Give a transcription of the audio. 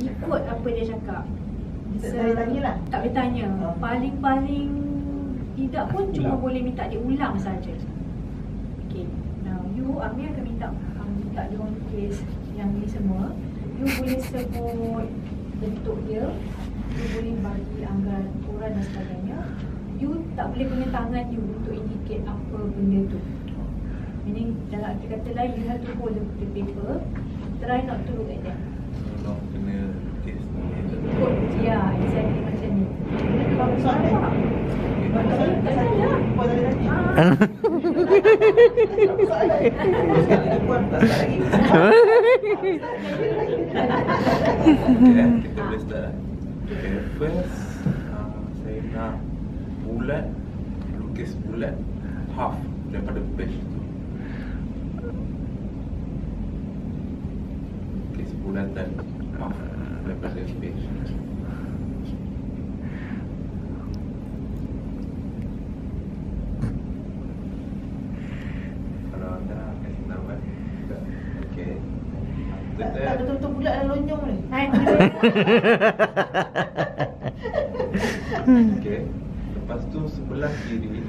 Ikut apa dia cakap. Tak boleh tanya lah. Tak boleh tanya. Paling-paling Tidak pun cuma boleh minta dia ulang saja. Okay. Now you Amir akan minta um, Minta dia orang lukis Yang ni semua. You boleh sebut Bentuk dia. You boleh bagi anggaran ukuran dan sebagainya. You tak boleh guna tangan you Untuk indicate apa benda tu. Meaning dalam arti kata lain You have to hold the, the paper. Try not to look at that kita boleh start. Okay, first uh, saya nak bulat lukis bulat half daripada page tu. Lukis bulatan half daripada page. Tak betul-betul bulat dan lonjong ni. Hai. Okay. Lepas tu sebelah kiri